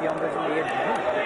कि हम लोग ये